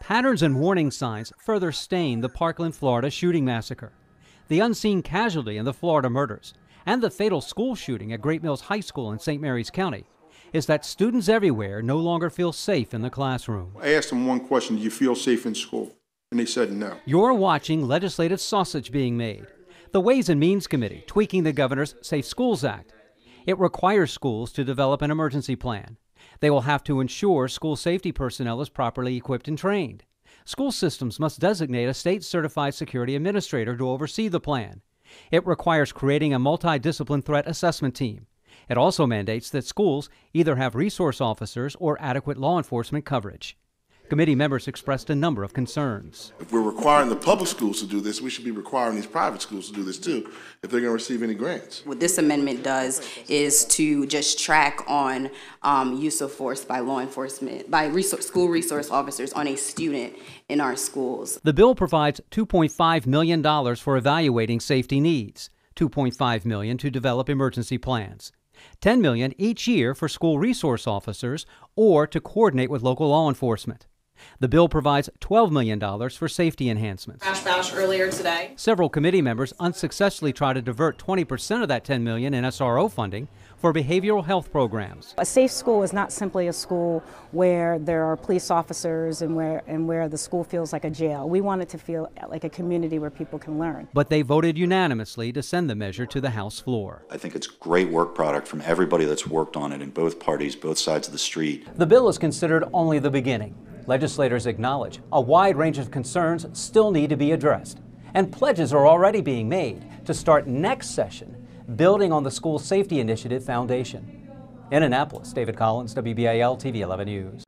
Patterns and warning signs further stain the Parkland, Florida shooting massacre. The unseen casualty in the Florida murders and the fatal school shooting at Great Mills High School in St. Mary's County is that students everywhere no longer feel safe in the classroom. I asked them one question Do you feel safe in school? And they said no. You're watching legislative sausage being made. The Ways and Means Committee tweaking the governor's Safe Schools Act. It requires schools to develop an emergency plan. They will have to ensure school safety personnel is properly equipped and trained. School systems must designate a state certified security administrator to oversee the plan. It requires creating a multidiscipline threat assessment team. It also mandates that schools either have resource officers or adequate law enforcement coverage. Committee members expressed a number of concerns. If we're requiring the public schools to do this, we should be requiring these private schools to do this too, if they're going to receive any grants. What this amendment does is to just track on um, use of force by law enforcement, by resource, school resource officers on a student in our schools. The bill provides $2.5 million for evaluating safety needs, 2.5 million to develop emergency plans. 10 million each year for school resource officers or to coordinate with local law enforcement. The bill provides $12 million for safety enhancements. Crash bash earlier today. Several committee members unsuccessfully tried to divert 20% of that 10 million in SRO funding for behavioral health programs. A safe school is not simply a school where there are police officers and where and where the school feels like a jail. We want it to feel like a community where people can learn. But they voted unanimously to send the measure to the House floor. I think it's great work product from everybody that's worked on it in both parties, both sides of the street. The bill is considered only the beginning. Legislators acknowledge a wide range of concerns still need to be addressed, and pledges are already being made to start next session building on the School Safety Initiative Foundation. In Annapolis, David Collins, WBAL TV 11 News.